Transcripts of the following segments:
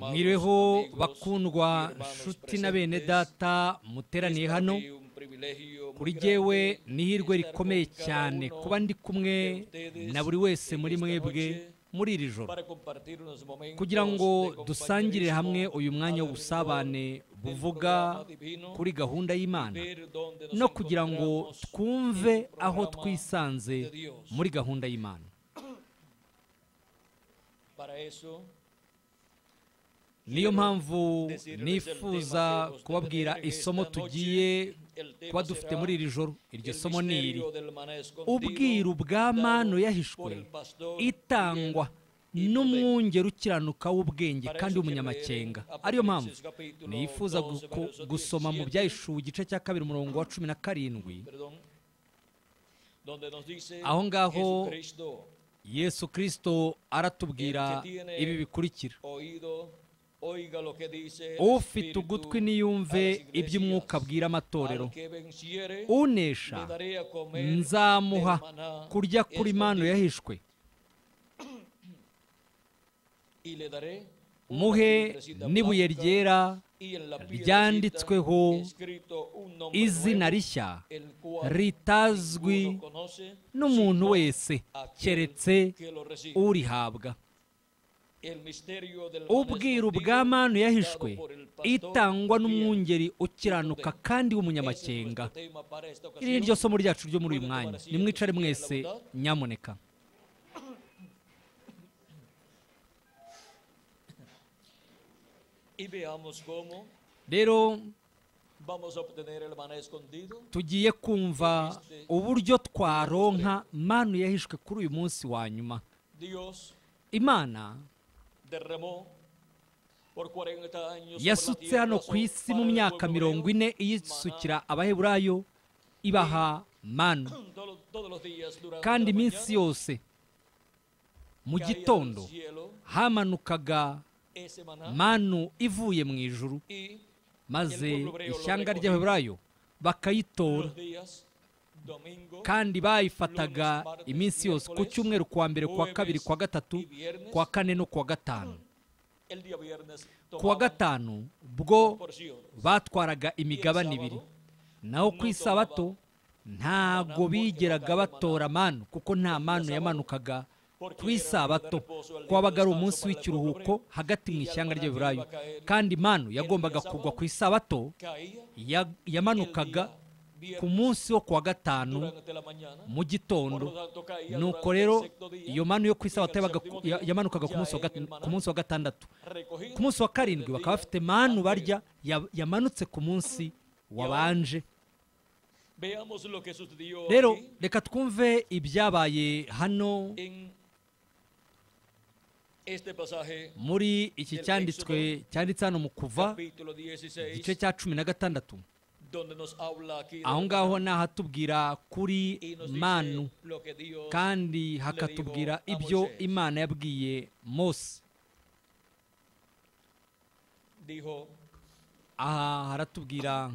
Amigos bakundwa nshuti na bene data muteraniye hano kuri jyewe ni ihirwe estar rikomeye cyane kuba ndi kumwe na buri wese muri mwebwe muri iri joro. kugira ngo de dusangirire hamwe uyu mwanya w'ubusabane buvuga kuri gahunda y'imana. no kugira ngo twumve aho twisanze muri gahunda y'imana. Niyo mpamvu nifuza kubabwira isomo tugiye kuba dufite muri iri joro iryo somo ni iri ubwiru bwa manu yahishwe itangwa n'umwungeri ukiranuka w'ubwenge kandi w'umunyamakenga ariyo mpamvu nifuza 12 gu- ku- verso gusoma mu 17. byahishuwe igice cya kabiri umurongo wa cumi na karindwi. Aho ngaho yesu kirisito aratubwira ibi bikurikira. ufite ugutwi niyumve iby'umwuka abwira amatorero. Unesha nzamuha kurya kuri escondido, yahishwe. muhe n'ibuye ryera ryanditsweho izina rishya ritazwi n'umuntu wese keretse urihabwa. Ubwiru bwa manu yahishwe itangwa n'umwungeri ukiranuka kandi w'umunyamakenga. Iri ni ryo somo ryacu ryo muri uyu mwanya. Nimwicare mwese nyamuneka. Rero tugiye kumva uburyo twaronka manu yahishwe kuri uyu munsi wa nyuma. Imana derramó por 40 años sobre yasutse hano ku isi mu myaka mirongo ine iyisukira abaheburayo ibaha manu. kandi iminsi yose mu gitondo hamanukaga manu ivuye mu ijuru. Maze ishyanga ry'abaheburayo bakayitora. Kandi bayifataga iminsi yose ku cyumweru kuwa mbere kuwa kabiri kuwa gatatu kuwa kane no kuwa gatanu. Kuwa tomaban gatanu bwo batwaraga imigabane ibiri. Naho ku isabato ntago bigeraga batora manu kuko nta manu yamanukaga ku isabato kwabaga ari umunsi w'ikiruhuko hagati mu ishyanga ry'aburayo kandi manu yagombaga kugwa ku isabato yamanukaga ku munsi wo kuwa gatanu mu gitondo. Nuko rero iyo manu yo ku isabato yamanukaga ku munsi wa gatandatu. Ku munsi wa karindwi bakaba bafite manu barya ya- yamanutse ku munsi wabanje rero reka twumve ibyabaye hano muri iki cyanditswe cyanditse hano mu kuva capítulo 16, igice cya cumi na gatandatu. aho ngaho ni ahatubwira kuri manu kandi hakatubwira ibyo Moisés. imana yabwiye mose. Dijo, aha haratubwira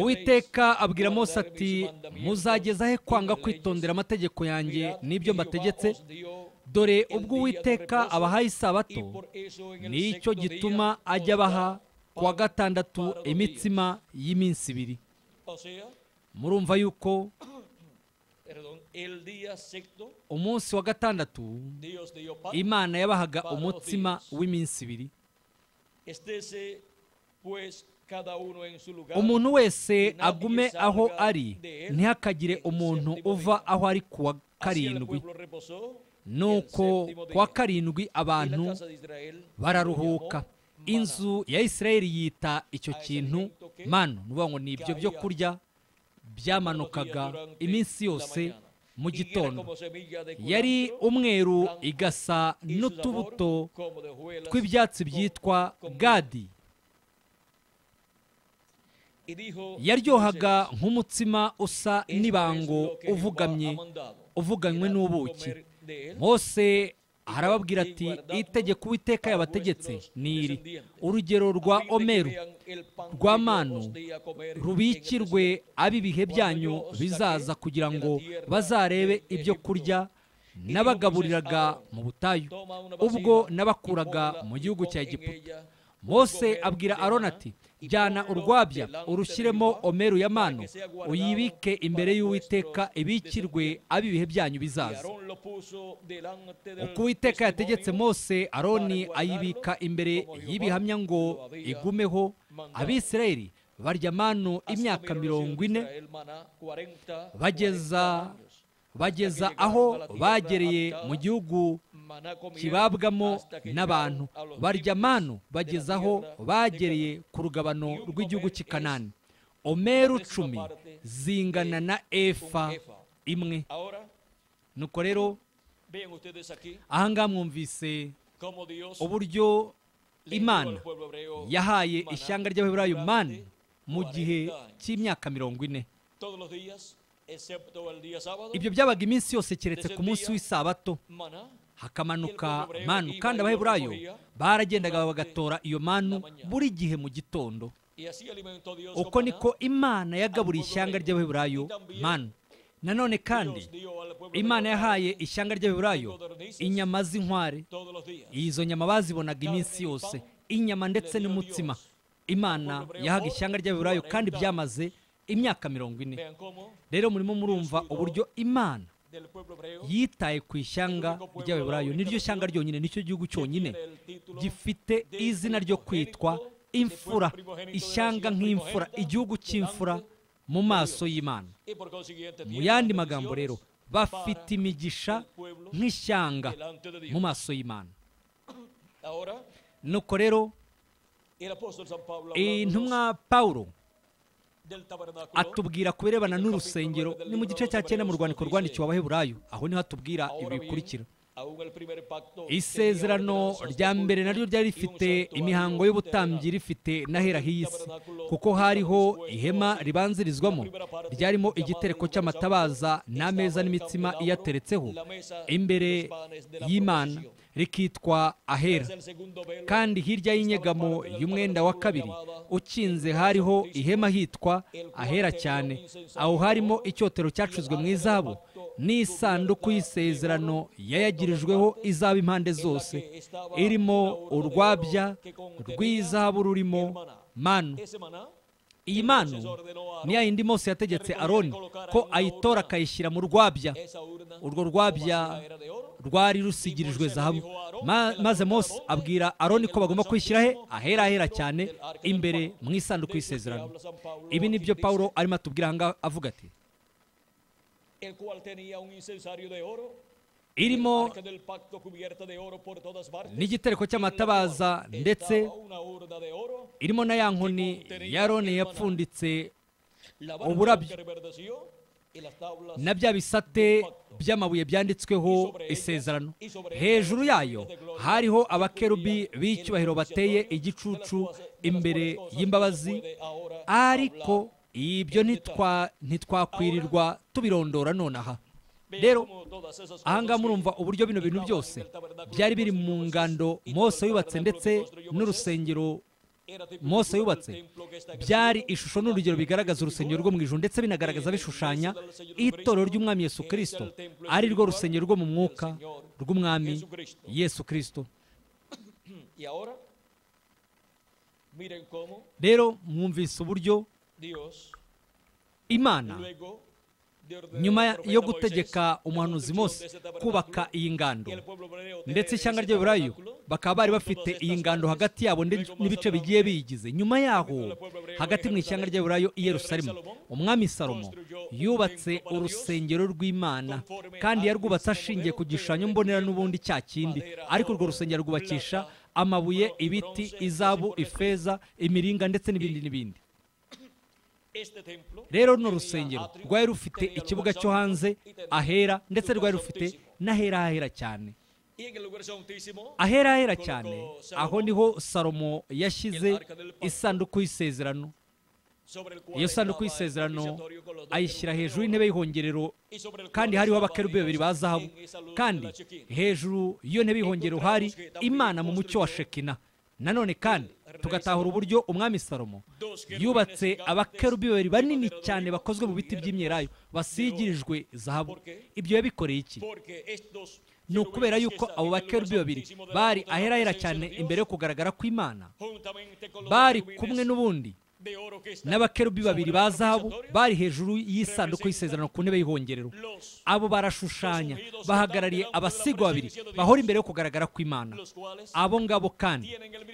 uwiteka abwira mose ati muzageza he kwanga kwitondera amategeko yanjye n'ibyo mbategetse dore ubwo uwiteka abahaye isabato ni cyo gituma ajya abaha kuwa gatandatu imitsima y'iminsi ibiri murumva yuko umunsi wa gatandatu imana yabahaga umutsima w'iminsi ibiri. Umuntu wese agume aho ari ntihakagire umuntu uva aho ari Así el karindwi. nuko kuwa día. karindwi abantu bararuhuka. inzu ya isirayeli yita icyo kintu manu. Ni ngo ni ibyo byo kurya byamanukaga iminsi yose mu gitondo. yari umweru igasa n'utubuto tw'ibyatsi byitwa gadi. Yaryohaga nk'umutsima usa "Esto es n'ibango uvugamye uvuganywe n'ubuki. comer de él". mose arababwira ati itegeko uwiteka yabategetse ni iri. urugero rwa omeru rwa manu rubikirwe ab'ibihe byanyu bizaza kugira ngo bazarebe ibyo kurya nabagaburiraga mu butayu. ubwo nabakuraga mu gihugu cya egiputa. Mose abwira aroni ati jyana urwabya urushyiremo omeru ya manu uyibike imbere y'uwiteka ibikirwe ab'ibihe byanyu bizaza. Uko uwiteka yategetse mose aroni ayibika imbere y'ibihamya ngo igumeho abisirayeli barya manu imyaka mirongo ine bageza bageza aho bagereye mu gihugu kibabwamo n'abantu. Barya manu bageza aho bagereye ku rugabano rw'igihugu cy'i kanani omeru cumi zingana na efa imwe. Nuko rero ahangaha mwumvise uburyo imana yahaye ishyanga ry'abaheburayo mani mu gihe cy'imyaka mirongo ine. Ibyo byabaga iminsi yose keretse ku munsi w'isabato. Hakamanuka manu kandi abaheburayo baragendaga bagatora iyo manu buri gihe mu gitondo. Uko niko imana yagaburiye ishyanga ry'abaheburayo manu. Nanone kandi imana yahaye ishyanga ry'abaheburayo inyama z'inkware izo nyama bazibonaga iminsi yose inyama ndetse n'umutsima. Imana yahaga ishyanga ry'abaheburayo kandi byamaze imyaka mirongo ine. Rero murimo murumva uburyo imana yitaye ku ishyanga ry'abaheburayo niryo shyanga ryonyine ni cyo gihugu cyonyine. gifite izina ryo kwitwa imfura ishyanga nk'imfura igihugu cy'imfura mu maso y'imana. Mu yandi magambo rero bafite imigisha nk'ishyanga mu maso y'imana. Nuko rero intumwa pawulo atubwira ku birebana n'urusengero ni mu gice cya cyenda mu rwandiko rwandikiwe abaheburayo aho ni ho atubwira ibi bikurikira. isezerano rya mbere naryo ryari rifite imihango y'ubutambyi rifite n'ahera h'isi kuko hariho ihema ribanzirizwamo. Ryarimo igitereko cy'amatabaza n'ameza n'imitsima iyateretseho. Imbere y'imana rikitwa ahera kandi hirya y'inyegamo y'umwenda wa kabiri ukinze hariho ihema hitwa ahera cyane. Aho harimo icyotero cyacuzwe mu izahabu n'isanduku y'isezerano yayagirijweho izaba impande zose. Irimo urwabya rw'izahabu rurimo manu. Iyi manu ni ya yindi mose yategetse aroni ko ayitora akayishyira mu rwabya. Urwo rwabya rwari rusigirijwe zahabu. Maze mose abwira aroni ko bagomba kwishyira he? Ahera ahera cyane imbere mu isanduku y'isezerano. Ibi ni byo paul arimo atubwira avuga ati irimo n'igitereko cy'amatabaza ndetse irimo na ya nkoni ya rone yapfunditse uburabyo. Na bya bisate by'amabuye byanditsweho isezerano. Hejuru yayo hariho abakerubi b'icyubahiro bateye igicucu imbere y'imbabazi ariko ibyo ntitwakwirirwa tubirondora nonaha. Rero ahangaha murumva uburyo bino bintu byose byari biri mu ngando mose yubatse ndetse n'urusengero mose yubatse. byari ishusho n'urugero bigaragaza urusengero rwo mu ijoro ndetse binagaragaza bishushanya itorero ry'umwami Yesu kirisito ari rwo rusengero rwo mu mwuka rw'umwami Yesu kirisito rero mwumvise uburyo imana nyuma yo gutegeka umuhanuzi Mose kubaka iyi ngando. Ndetse ishyanga ry'aburayo bakaba bari bafite iyi ngando hagati yabo n'ibice bigiye biyigize. Nyuma yaho hagati mu ishyanga ry'aburayo i Yerusalemu umwami salomo yubatse urusengero rw'imana kandi yarwubatse ashingiye ku gishushanyo mbonera n'ubundi cya kindi. Ariko urwo rusengero rwubakisha amabuye ibiti izabu ifeza imiringa ndetse n'ibindi n'ibindi. Rero runo rusengero rwari rufite ikibuga cyo hanze ahera ndetse rwari rufite n'ahera ahera cyane. Ahera ahera cyane. Aho ni ho salomo yashyize isanduku y'isezerano. iyo sanduku y'isezerano ayishyira hejuru y'intebe y'ihongerero kandi hariho abakerubi babiri ba zahabu kandi hejuru y'iyo ntebe y'ihongerero hari imana mu mucyo wa shekina nanone kandi tugatahura uburyo umwami salomo yubatse abakerubi babiri banini cyane bakozwe mu biti by'imyelayo basigirijwe zahabu. Ibyo yabikoreye iki? Ni ukubera yuko abo bakerubi babiri bari montaña ahera de cyane imbere yo kugaragara kw'imana. Bari kumwe n'ubundi. N'abakerubi babiri ba zahabu bari hejuru y'isanduku y'isezerano ku ntebe y'ihongerero. Abo barashushanya bahagarariye abasigwa babiri bahora imbere yo kugaragara kw'imana abo ngabo kandi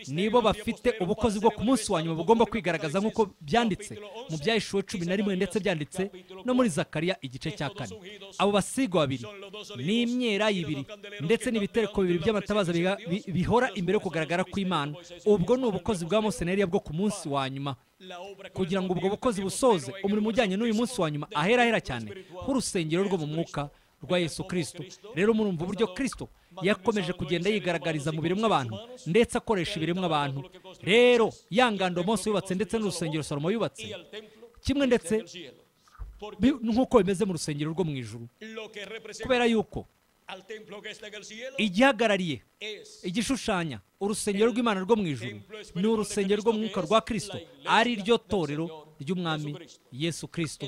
nibo bafite ubukozi bwo ku munsi wa nyuma bugomba kwigaragaza nk'uko byanditse mu byahishuwe cumi na rimwe ndetse byanditse no muri zakariya igice cya kane. abo basigwa babiri ni imyelayo ibiri ndetse n'ibitereko bibiri by'amatabaza bihora imbere yo kugaragara kw'imana ubwo ni ubukozi bwa moseneriya bwo ku munsi wa nyuma. Kugira ngo ubwo bukozi busoze umurimo ujyanye n'uyu munsi wa nyuma ahera cyane nk'urusengero rwo mu mwuka rwa yesu kirisito rero murumva uburyo kirisito yakomeje kugenda yigaragariza mu biremwa abantu ndetse akoresha ibiremwa abantu. Rero ya ngando Mose yubatse ndetse n'urusengero salomo yubatse kimwe ndetse nk'uko bimeze mu rusengero rwo mu ijuru. Kubera yuko igihagarariye igishushanya urusengero rw'imana rwo mu ijuru ni urusengero rwo mu mwuka rwa kirisito ari ryo torero ry'umwami yesu kirisito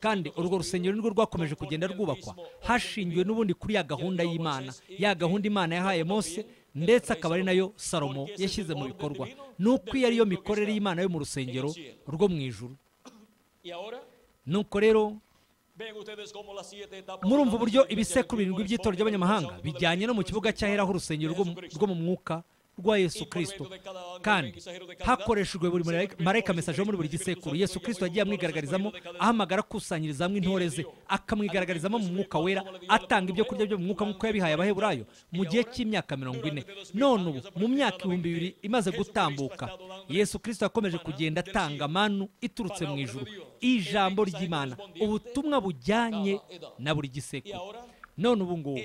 kandi urwo rusengero nirwo rwakomeje kugenda rwubakwa hashingiwe n'ubundi kuri ya gahunda y'imana ya gahunda imana yahaye mose ndetse akaba ari na yo salomo yashyize mu bikorwa ni uko iyo ariyo mikorere y'imana yo mu rusengero rwo mu ahora nuko rero murumva uburyo ibisekuru birindwi by'itorero ry'abanyamahanga bijyanye no mu kibuga cyaheraho urusengero rwo mu- rwo mu mwuka rwa yesu kirisito kandi hakoreshejwe buri marayika- mesaje wo muri buri gisekuru. Yesu kirisito yagiye amwigaragarizamo ahamagara akusanyiriza hamwe intore ze. Akamwigaragarizamo mu mwuka wera atanga ibyo kurya byo mu mwuka nk'uko yabihaye abaheburayo mu gihe cy'imyaka mirongo ine. None ubu mu myaka ibihumbi bibiri imaze gutambuka yesu kirisito yakomeje kugenda atanga manu iturutse mu ijuru. Ijambo ry'imana. Ubutumwa bujyanye na buri gisekuru. None ubu ngubu.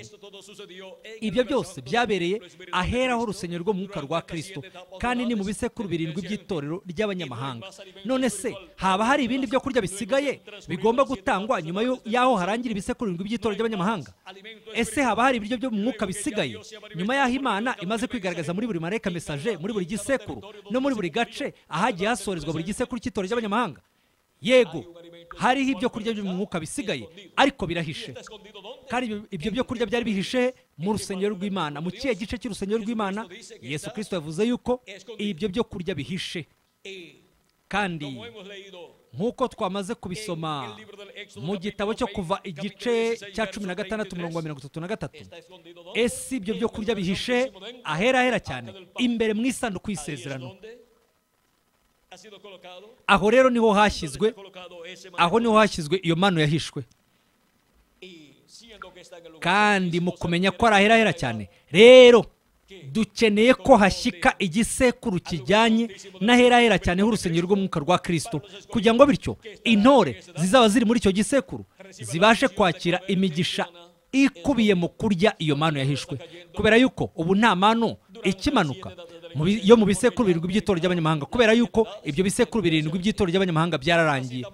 Ibyo byose byabereye aheraho urusengero rwo mu mwuka rwa kirisito kandi ni mu bisekuru birindwi by'itorero ry'abanyamahanga. none se haba hari ibindi byo kurya bisigaye bigomba gutangwa nyuma y'aho harangira ibisekuru birindwi by'itorero ry'abanyamahanga. ese haba hari ibiryo byo mu mwuka bisigaye? Nyuma y'aho imana imaze kwigaragaza muri buri marayika mesaje muri buri gisekuru no muri buri gace ahagiye hasorezwa buri gisekuru cy'itorero ry'abanyamahanga. Yego. Hariho ibyo kurya byo mu mwuka bisigaye ariko birahishe. Kandi ibyo- byo kurya byari bihishe mu rusengero rw'imana mu kihe gice cy'urusengero rw'imana? Yesu kirisito yavuze yuko ibyo byo kurya bihishe. Kandi nk'uko twamaze kubisoma mu gitabo cyo kuva igice cya cumi na gatandatu mirongo mirongo itatu na gatatu ese ibyo byo kurya bihishe? Ahera ahera cyane. Imbere mu isanduku y'isezerano. Aho rero ni ho hashyizwe aho ni ho hashyizwe iyo mano yahishwe. Kandi mu kumenya ko ari ahera cyane rero dukeneye ko hashyika igisekuru kijyanye n'ahera ahera cyane h'urusengero rw'umwuka rwa kirisito kugira ngo bityo intore zizaba ziri muri icyo gisekuru zibashe kwakira imigisha ikubiye mu kurya iyo mano yahishwe. Kubera yuko ubu nta mano ikimanuka yo mu bisekuru birindwi by'itorero ry'abanyamahanga kubera yuko ibyo bisekuru birindwi by'itorero ry'abanyamahanga byararangiye.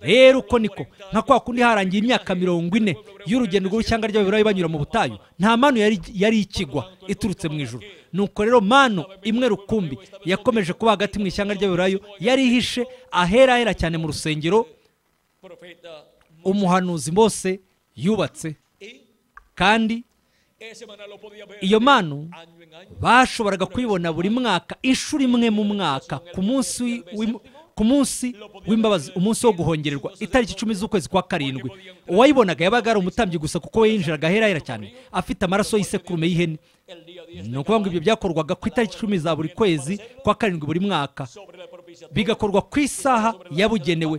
Rero uko niko nka kwa kundi harangiye imyaka mirongo ine y'urugendo rw'ishyanga ry'ababurayi banyura mu butayu nta manu yari, ikigwa iturutse mu ijuru. Nuko rero manu imwe rukumbi yakomeje kuba hagati mu ishyanga ry'ababurayi yari ihishe ahera ahera cyane mu rusengero. Umuhanuzi mose yubatse kandi iyo año bashoboraga kuyibona buri mwaka inshuro imwe mu mwaka ku munsi ku munsi w'imbabazi umunsi wo guhongererwa itariki icumi z'ukwezi kwa karindwi. uwayibonaga yabaga ari umutambyi gusa kuko we yinjiraga ahera cyane. afite amaraso y'isekurume y'ihene el día 10 ni ukuvuga ngo ibyo byakorwaga ku itariki icumi za buri kwezi kwa karindwi buri mwaka. bigakorwa ku isaha yabugenewe.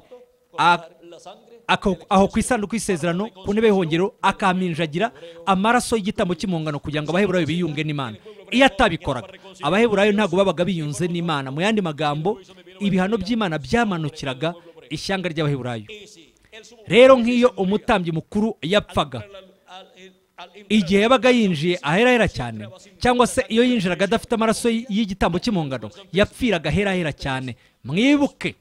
Aho ku isanduku y'isezerano ku ntebe y'ihongero akaminjagira amaraso y'igitambo cy'impongano kugira ngo abaheburayo biyunge n'imana. Iyo atabikoraga abaheburayo ntabwo babaga biyunze n'imana. Mu yandi magambo ibihano by'imana byamanukiraga ishyanga ry'abaheburayo. Rero nk'iyo umutambyi mukuru yapfaga igihe yabaga yinjiye ahera ahera cyane cyangwa se iyo yinjiraga adafite amaraso y'igitambo cy'impongano yapfiraga ahera ahera cyane. Mwibuke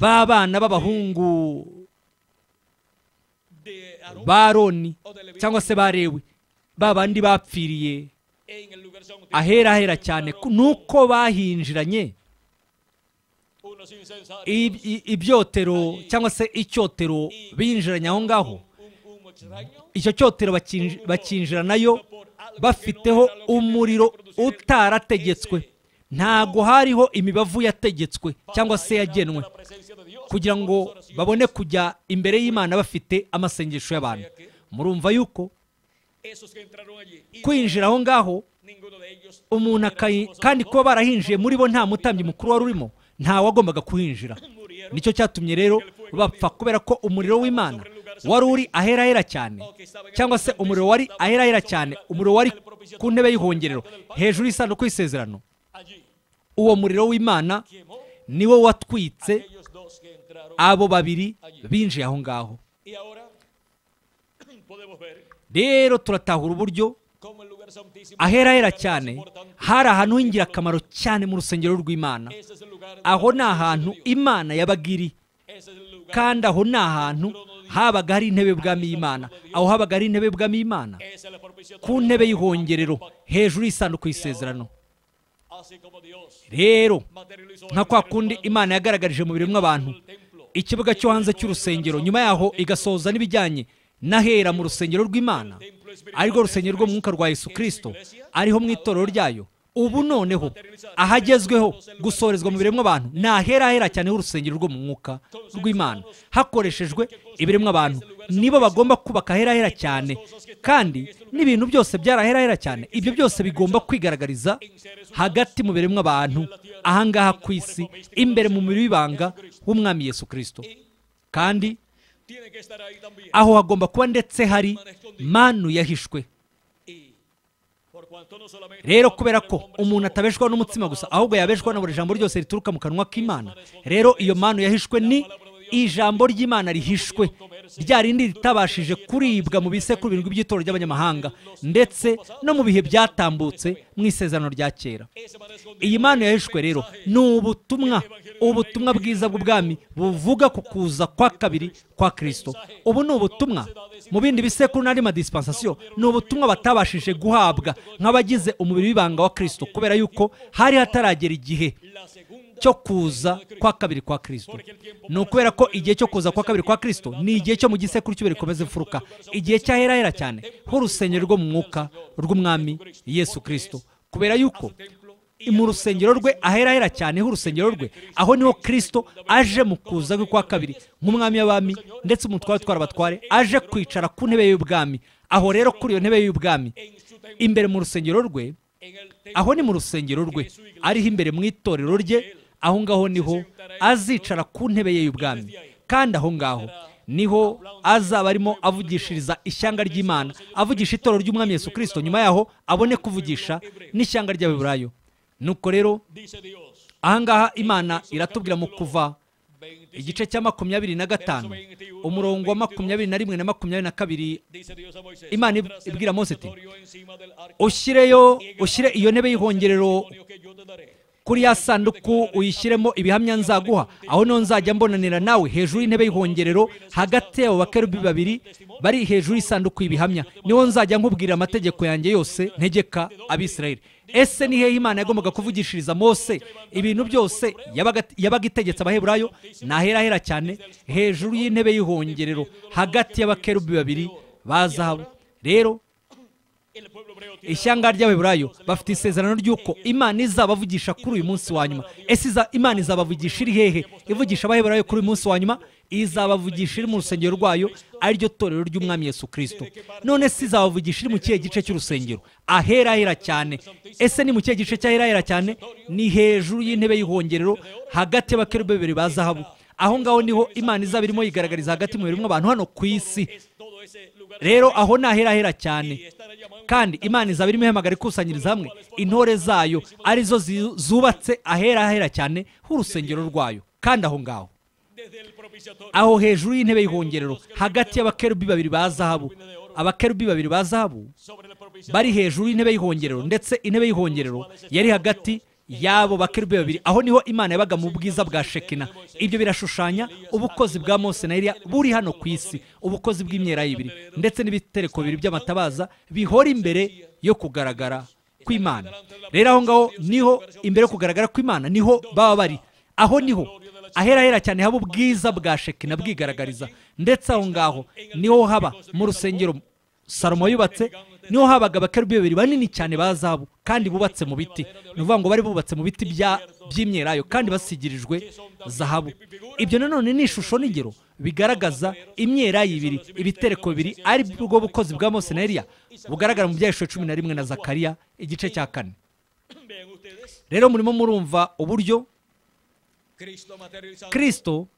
b'abana b'abahungu. Ba Leví cyangwa se ba lewi ba bandi bapfiriye ahera ahera cyane. Nuko bahinjiranye. Ibyotero cyangwa se icyotero binjiranye aho ngaho. icyo cyotero bakinj- bakinjira na yo bafiteho umuriro utarategetswe. Ntago hariho imibavu yategetswe cyangwa se yagenwe. Kugira ngo babone kujya imbere y'imana bafite amasengesho y'abantu. Murumva yuko kwinjira aho ngaho umuntu kandi kuba barahinjiye muri bo nta mutambyi mukuru wari urimo wagombaga kuhinjira. Nicyo cyatumye rero bapfa kubera ko umuriro w'imana wari uri ahera ahera cyane cyangwa se umuriro wari ahera ahera cyane umuriro wari ku ntebe y'ihongerero. Hejuru y'isanduku y'isezerano. Uwo muriro w'imana niwo watwitse abo babiri binjiye aho ngaho. Rero turatahura uburyo ahera el cyane hari ahantu h'ingirakamaro cyane mu rusengero rw'imana. Aho ni ahantu imana yabaga iri kandi aho ni ahantu habaga hari intebe y'ubwami y'imana. Aho habaga hari intebe y'ubwami y'imana? Ku ntebe y'ihongerero hejuru y'isanduku y'isezerano. Rero nka kwa kundi imana yagaragarije mu biremwa abantu ikibuga cyo hanze cy'urusengero nyuma yaho igasohoza n'ibijyanye n'ahera mu rusengero rw'imana. Arirwo rusengero rwo mu mwuka rwa yesu kirisito ariho mu itorero ryayo. Ubu noneho ahagezweho gusorezwa mu biremwa abantu ni ahera ahera cyane h'urusengero rwo mu mwuka rw'imana. hakoreshejwe ibiremwa abantu. Nibo bagomba kubaka ahera ahera cyane. Kandi n'ibintu byose byarahera ahera cyane ibyo byose bigomba kwigaragariza hagati mu biremwa abantu. Ahangaha ku isi imbere mu mubiri w'ibanga w'umwami yesu kirisito kandi aho hagomba kuba ndetse hari manu yahishwe. Rero kubera ko umuntu atabeshwaho n'umutsima gusa ahubwo yabeshwaho na buri jambo ryose rituruka mu kanwa k'imana. Rero iyo manu yahishwe ni ijambo ry'imana rihishwe. Rya rindi ritabashije kuribwa mu bisekuru birindwi by'itorero ry'abanyamahanga ndetse no mu bihe byatambutse mu isezerano rya kera. Iyi manu yahishwe rero ni ubutumwa ubutumwa bwiza bw'ubwami buvuga ku kuza kwa kabiri kwa kirisito ubu ni ubutumwa mu bindi bisekuru n'andi madispensasiyo ni ubutumwa batabashije guhabwa nk'abagize umubiri w'ibanga wa kirisito kubera yuko hari hataragera igihe cyo kuza kwa kabiri kwa kirisito ni ukubera ko igihe cyo kuza kwa kabiri kwa kirisito ni igihe cyo mu gisekuru cy'ubere rikomeza imfuruka. Igihe cyahera cyane nk'urusengero rwo mu mwuka rw'umwami yesu kirisito kubera yuko mu rusengero rwe ahera cyane h'urusengero rwe aho ni ho kirisito aje mu kuza kwe kwa kabiri nk'umwami w'abami ndetse umutware utwara abatware aje kwicara ku ntebe y'ubwami. Aho rero kuri iyo ntebe y'ubwami imbere mu rusengero rwe aho ni mu rusengero rwe ariho imbere mu itorero rye aho ngaho ni ho azicara ku ntebe ye y'ubwami. Kandi aho ngaho ni ho azaba arimo avugishiriza ishyanga ry'imana avugisha itorero ry'umwami Yesu kirisito nyuma yaho abone kuvugisha n'ishyanga ry'abiburayo nuko rero ahangaha imana iratubwira mu kuva igice cya makumyabiri na gatanu umurongo wa makumyabiri na rimwe na makumyabiri na kabiri Imana "Pondrás el ibwira Mose iti, ushyireyo ushyire iyo ntebe y'ihongerero kuri ya sanduku uyishyiremo ibihamya nzaguha aho ni ho nzajya mbonanira nawe hejuru y'intebe y'ihongerero hagati y'abo bakerubi babiri bari hejuru y'isanduku y'ibihamya. Niho nzajya nkubwira amategeko yanjye yose ntegeka abisirayeli. Ese ni hehe imana yagombaga kuvugishiriza mose ibintu byose yabaga itegetse abaheburayo? Ni ahera cyane hejuru y'intebe y'ihongerero hagati y'abakerubi babiri ba zahabu. Rero ishyanga ry'abaheburayo bafite isezerano ry'uko imana izabavugisha kuri uyu munsi wa nyuma. Ese imana izabavugisha iri hehe? ivugisha abaheburayo kuri uyu munsi wa nyuma? Izabavugisha iri mu rusengero rwayo ari ryo torero ry'umwami yesu kirisito none se izabavugisha iri mu kihe gice cy'urusengero? Ahera hera cyane. Ese ni mu kihe gice cy'ahera hera cyane? Ni hejuru y'intebe y'ihongerero hagati y'abakerubi babiri ba zahabu. Aho ngaho ni ho imana izaba irimo yigaragariza hagati mu birimo abantu hano ku isi. Rero aho ni cyane. kandi imana izaba irimo ihamagara ikusanyiriza hamwe. intore zayo ari zo zubatse ahera ahera cyane h'urusengero rwayo. Kandi aho ngaho. aho hejuru y'intebe y'ihongerero hagati y'abakerubi babiri ba zahabu. abakerubi babiri ba zahabu bari hejuru y'intebe y'ihongerero ndetse intebe y'ihongerero yari hagati y'abo bakerubi babiri. Aho ni ho imana yabaga mu bwiza bwa shekina ibyo birashushanya ubukozi bwa mose na eliya buri hano ku isi. Ubukozi bw'imyera y'ibiri ndetse n'ibitereko bibiri by'amatabaza bihora imbere yo kugaragara kw'imana. Rero aho ngaho ni ho imbere yo kugaragara kw'imana ni ho baba bari. Aho ni ho. Ahera ahera cyane haba ubwiza bwa shekina bwigaragariza. Ndetse aho ngaho ni ho haba mu rusengero. Salomo yubatse ni ho habaga abakerubi babiri banini cyane ba zahabu kandi bubatse mu biti. Ni ukuvuga ngo bari bubatse mu biti by'imyelayo kandi basigirijwe zahabu. Ibyo nanone ni ishusho n'ingero bigaragaza imyelayo ibiri ibitereko bibiri ari bwo bukozi bwa mose na eliya bugaragara mu byahishwe cumi na rimwe na zakariya igice cya kane. Rero murimo murumva uburyo kirisito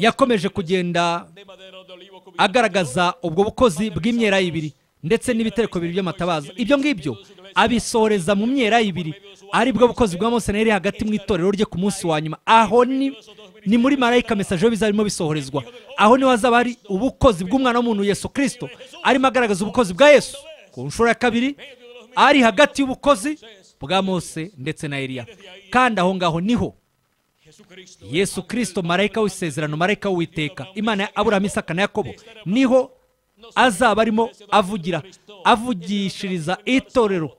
yakomeje kugenda agaragaza ubwo bukozi bw'imyera ibiri ndetse n'ibitereko bibiri by'amatabaza. Ibyo ngibyo abisohoreza mu myera ibiri ari bwo bukozi bwa mose na Eliya hagati mu itorero rye ku munsi wa nyuma. Aho ni ni muri marayika mesaje bizarimo bisohorezwa. aho ni ho hazaba hari ubukozi bw'umwana w'umuntu yesu kirisito arimo agaragaza ubukozi bwa yesu. Ku nshuro ya kabiri ari hagati y'ubukozi bwa mose ndetse na Eliya. Kandi aho ngaho ni ho yesu kirisito marayika w'isezerano marayika w'uwiteka imana ya aburahamu isaka na yakobo ni ho azaba arimo avugira avugishiriza itorero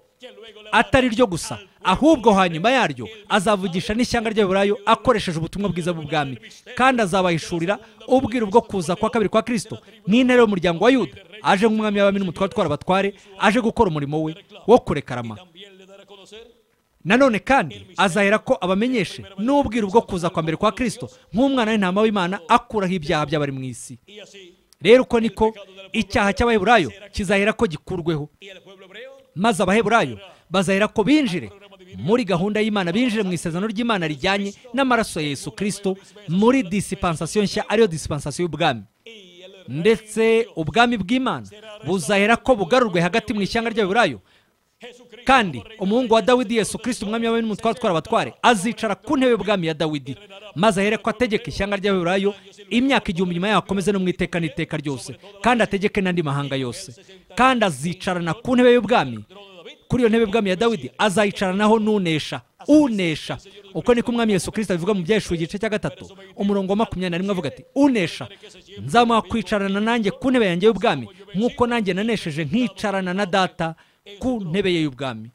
atari ryo gusa. Ahubwo hanyuma yaryo azavugisha n'ishyanga ry'aburayo akoresheje ubutumwa bwiza bw'ubwami. Kandi azabahishurira ubwiru bwo kuza kwa kabiri kwa kirisito nk'intare y'umuryango wa yuda. Aje nk'umwami w'abami n'umutware utwara abatware aje gukora umurimo we wo kurekarama. Nanone kandi azahera ko abamenyeshe n'ubwiru bwo kuza kwa mbere kwa kirisito nk'umwana w'intama w'imana akuraho ibyaha by'abari mu isi. Rero uko niko icyaha cy'abaheburayo kizahera ko gikurweho. Maze abaheburayo bazahera ko binjire muri gahunda y'imana binjire mu isezerano ry'imana rijyanye n'amaraso ya yesu kirisito muri disipansasiyo nshya ariyo disipansasiyo y'ubwami. Ndetse ubwami bw'imana buzahera ko bugarurwe hagati mu ishyanga ry'abaheburayo kandi umuhungu wa dawidi yesu kirisito umwami w'abami n'umutware utwara abatware azicara ku ntebe y'ubwami ya dawidi maze ahere ko ategeka ishyanga ry'abaheburayo imyaka igihumbi nyuma yaho akomeze no mu iteka n'iteka ryose kandi ategeke n'andi mahanga yose. Kandi azicarana ku ntebe y'ubwami kuri iyo ntebe y'ubwami ya dawidi azayicaranaho n'unesha unesha. Uko niko umwami yesu kirisito abivuga mu byahishuri igice cya gatatu umurongo wa makumyabiri na rimwe avuga ati unesha nzamuha kwicarana nanjye ku ntebe yanjye y'ubwami nk'uko nanjye nanesheje nkicarana na data ku ntebe ye y'ubwami.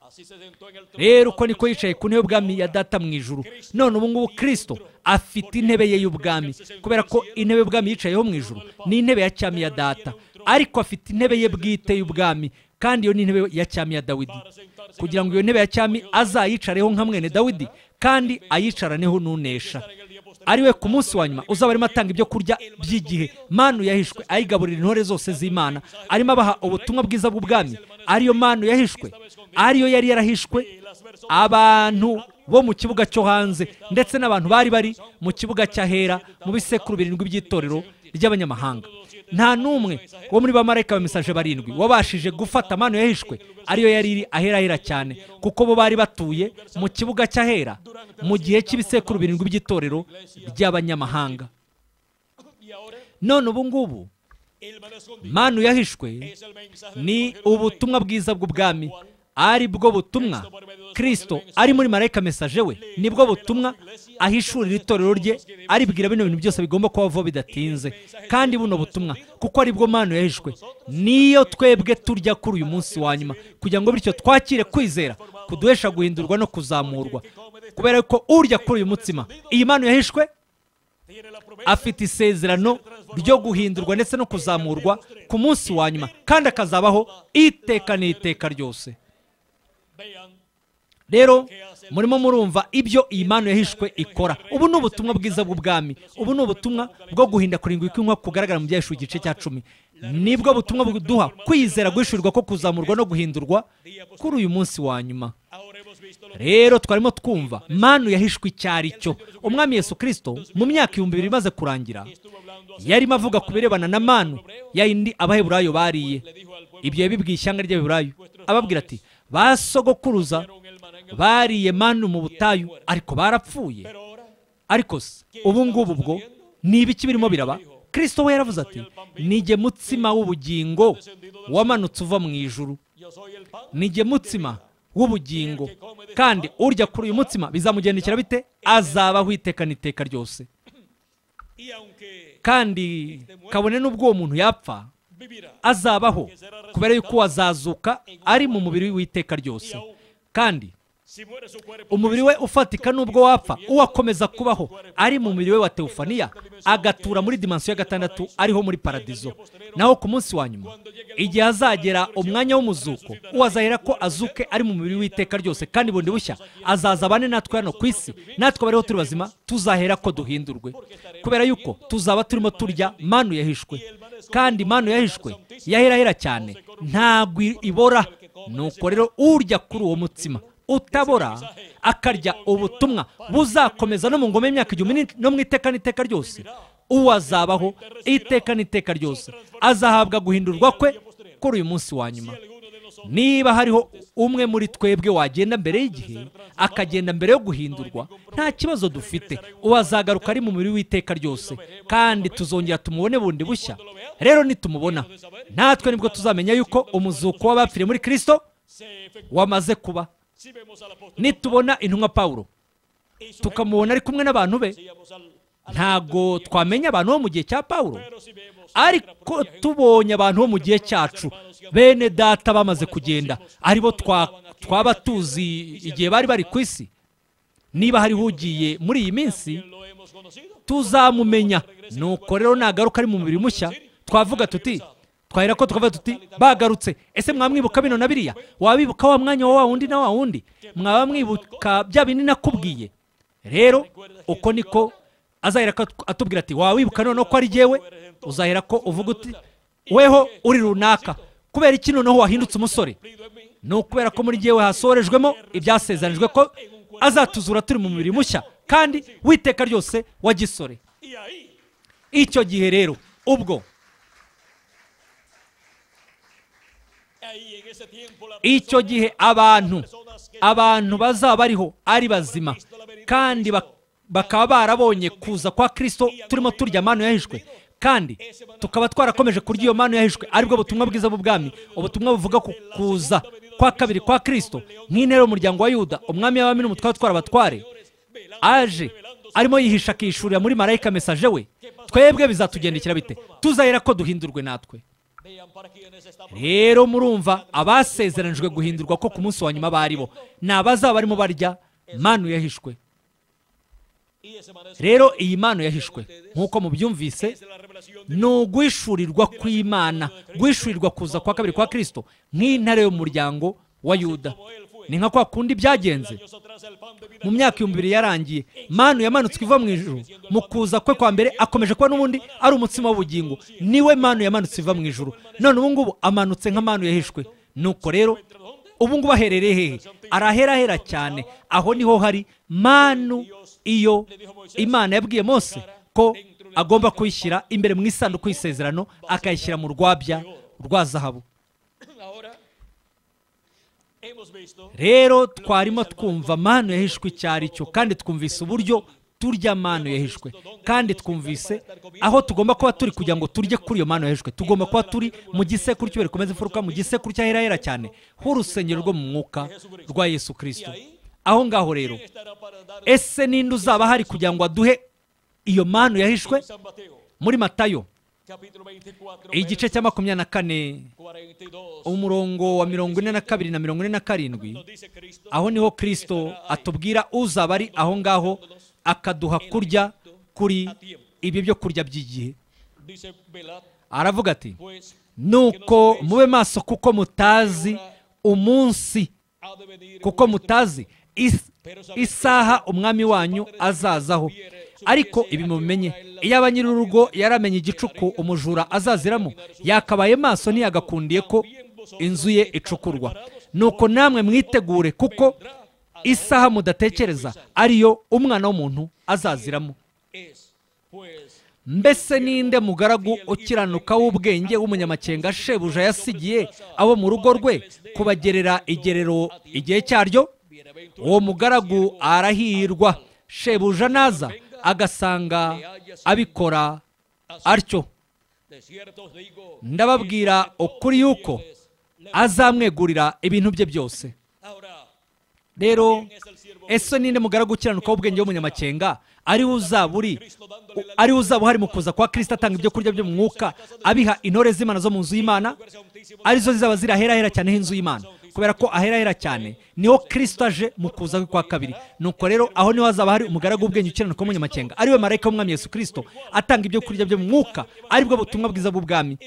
Rero uko niko yicaye ku ntebe y'ubwami ya data mu ijuru. None ubu ngubu kirisito afite intebe ye y'ubwami. Kubera ko intebe y'ubwami yicayeho mu ijuru ni intebe ya cyami ya data. Ariko afite intebe ye bwite y'ubwami kandi iyo ni intebe ya cyami ya dawidi. Kugira ngo iyo ntebe ya cyami azayicareho nka mwene dawidi kandi ayicaraneho n'unesha. Ari we ku munsi wa nyuma uzaba arimo atanga ibyo kurya by'igihe. Manu yahishwe ayigaburira intore zose z'imana. Arimo abaha ubutumwa bwiza bw'ubwami. Ariyo manu yahishwe. Ariyo yari yarahishwe. Abantu bo mu kibuga cyo hanze ndetse n'abantu bari bari mu kibuga cy'ahera mu bisekuru birindwi by'itorero ry'abanyamahanga. Nta n'umwe wo muri ba marayika bamisaje barindwi wabashije gufata amano yahishwe ariyo yari iri ahera ahera cyane kuko bo bari batuye mu kibuga cy'ahera mu gihe cy'ibisekuru birindwi by'itorero ry'abanyamahanga. None ubu ngubu manu yahishwe ni ubutumwa bwiza bw'ubwami. Ari bwo butumwa. Kirisito ari muri marayika mesaje we. Nibwo butumwa. Ahishurira itorero rye aribwira bino bintu byose bigomba kuba vuba bidatinze. Kandi buno butumwa kuko ari bwo manu yahishwe niyo twebwe turya kuri uyu munsi wa nyuma kugira ngo bityo twakire kwizera kuduhesha guhindurwa no kuzamurwa. Kubera ko urya kuri uyu mutsima iyi manu yahishwe afite isezerano ryo guhindurwa ndetse no kuzamurwa ku munsi wa nyuma kandi akazabaho iteka n'iteka ryose. Rero murimo murumva ibyo iyi manu yahishwe ikora. Ubu ni ubutumwa bwiza bw'ubwami. Ubu ni ubutumwa bwo guhinda kurindwi kw'inkwa kugaragara mu byahishuri igice cya cumi. Nibwo butumwa buduha kwizera guhishurirwa ko kuzamurwa no guhindurwa kuri uyu munsi wa nyuma. Rero twarimo twumva manu yahishwe icyo ari cyo. Umwami yesu kirisito mu myaka ibihumbi bibiri imaze kurangira yarimo avuga ku birebana na manu. Yayindi abaheburayo bariye. Ibyo yabibwiye ishyanga ry'abaheburayo. Ababwira ati ba sogokuruza "Vieron el maná en el bariye manu mu butayu ariko barapfuye. Ariko se ubu ngubu bwo ni ibiki birimo biraba? Kirisito we yaravuze ati nige mutsima w'ubugingo wamanutse uva mu ijuru. Nige mutsima w'ubugingo. Kandi urya kuri uyu mutsima bizamugendekera bite? Azabaho iteka n'iteka ryose. Kandi kabone n'ubwo uwo muntu yapfa azabaho kubera yuko azazuka ari mu mubiri w'iteka ryose. Kandi umubiri we ufatika n'ubwo wapfa uwakomeza kubaho ari mu mubiri we wa teufaniya agatura muri dimansiyo ya gatandatu ariho muri paradizo. Naho ku munsi wa nyuma igihe azagera umwanya w'umuzuko uwazahera ko azuke ari mu mubiri w'iteka ryose kandi bundi bushya azaza abane natwe hano ku isi natwe bariho turi bazima tuzahera ko duhindurwe. Kubera yuko tuzaba turimo turya manu yahishwe kandi manu yahishwe yaherahera cyane. Ntabwo ibora nuko rero urya kuri uwo mutsima utabora akarya ubutumwa buzakomeza no mu ngoma y'imyaka igihumbi no mu iteka n'iteka ryose. Uwo azabaho iteka n'iteka ryose. Azahabwa guhindurwa kwe kuri uyu munsi wa nyuma. Niba hariho umwe muri twebwe wagenda mbere y'igihe akagenda mbere yo guhindurwa nta kibazo dufite. Uwo azagaruka ari mu mubiri w'iteka ryose. Kandi tuzongera tumubone bundi bushya. Rero nitumubona. Natwe ni bwo tuzamenya yuko umuzuko w'abapfiriye muri kirisito wamaze kuba. Nitubona intumwa su tukamubona ari kumwe n'abantu be. ntago twamenya abantu bo mu gihe cya vemos ariko tubonye abantu bo mu gihe cyacu. bene data bamaze kugenda. Aribo twa- twaba tuzi igihe bari bari ku isi. niba hariho ugiye muri iyi minsi tuzamumenya. Nuko rero nagaruka ari mu mubiri mushya twavuga tuti twahera ko tukavuga tuti bagarutse ese mwamwibuka bino na biriya? Wabibuka wa mwanya wa wundi na wa wundi? Mwaba mwibuka bya bindi nakubwiye? Rero uko niko azahera atubwira ati waba wibuka noneho ko ari jyewe? Uzahera ko uvuga uti weho uri runaka. Kubera iki noneho wahindutse umusore? Ni ukubera ko muri jyewe hasorejwemo ibyasezeranijwe ko azatuzura turi mu mubiri mushya kandi witeka ryose wa gisore Y ahí icyo gihe rero ubwo icyo gihe abantu abantu bazaba bariho ari bazima. Kandi bak- bakaba barabonye kuza kwa kirisito turimo turya manu yahishwe. Kandi tukaba twarakomeje kurya iyo manu yahishwe ari bwo butumwa bwiza bw'ubwami. Ubutumwa buvuga ku kuza kwa kabiri kwa kirisito nk'intera y'umuryango wa yuda umwami w'abami n'umutware utwara abatware aje arimo yihisha akishurira muri marayika mesaje we. Twebwe bizatugendekera bite? Tuzahera ko duhindurwe natwe. Rero murumva abasezeranijwe guhindurwa ko ku munsi wa nyuma bari bo ni abazaba barimo barya manu yahishwe. Rero iyi manu yahishwe nk'uko mubyumvise ni ugwishurirwa kw'imana gwishurirwa kuza kwa kabiri kwa kirisito nk'intare y'umuryango wa yuda. Ni nka kwa kundi byagenze. Mu myaka ibihumbi bibiri yarangiye manu yamanutswe iva mu ijuru. Mu kuza kwe kwa mbere akomeje kuba n'ubundi ari umutsima w'ubugingo. Niwe manu yamanutse iva mu ijuru. None ubu ngubu amanutse nka manu yahishwe. Nuko rero ubu ngubu aherereye hehe araherahera cyane. Aho ni ho hari manu iyo imana yabwiye mose ko agomba kuyishyira imbere mu isanduku y'isezerano akayishyira mu rwabya rwa zahabu. Rero twarimo twumva manu yahishwe icyo ari cyo kandi twumvise uburyo turya manu yahishwe. Kandi twumvise aho tugomba kuba turi kugira ngo turye kuri iyo manu yahishwe. Tugomba kuba turi mu gisekuru cy'ibere komeza imfuruka mu gisekuru cy'ahera cyane. H'urusengero rwo mu mwuka rwa yesu kirisito aho ngaho rero ese ninde uzaba ahari kugira ngo aduhe iyo manu yahishwe? Muri matayo. capítulo 24 igice cya makumyabiri na kane 42 umurongo wa mirongo ine na kabiri na mirongo ine na karindwi. Aho ni ho kirisito atubwira uzaba ari aho ngaho akaduha kurya kuri ibi byo kurya by'igihe. Aravuga ati nuko mube maso kuko mutazi umunsi kuko mutazi is- isaha umwami wanyu azazaho ariko ibi mubimenye iyo aba nyir'urugo yaramenye igicuku umujura azaziramo. Yakabaye maso ntiyagakundiye ko inzu ye icukurwa. Nuko namwe mwitegure kuko isaha mudatekereza ariyo umwana w'umuntu azaziramo. Mbese ninde mugaragu ukiranuka w'ubwenge w'umunyamakenga shebuja yasigiye abo mu rugo rwe kubagerera igerero igihe cyaryo? Uwo mugaragu arahirwa. Shebuja naza. Agasanga abikora atyo. Ndababwira ukuri yuko azamwegurira ibintu bye byose. Rero ese ninde mugaragu ukiranuka w'ubwenge w'umunyamakenga ari we uzaba uri ari we uzaba uhari mu kuza kwa kirisita atanga ibyo kurya byo mu mwuka abiha intore z'imana zo mu nzu y'imana? Arizo zizaba ziri aherahera cyane h'inzu y'imana? Kubera ko aherahera cyane ni ho kirisito aje mu kuza kwa kabiri. Nuko rero aho ni ho hazaba hari umugaragu w'ubwenge ukiranuka w'umunyamakenga ari we marayika w'umwami yesu kirisito atanga ibyo kurya byo mu mwuka ari bwo butumwa bwiza bw'ubwami.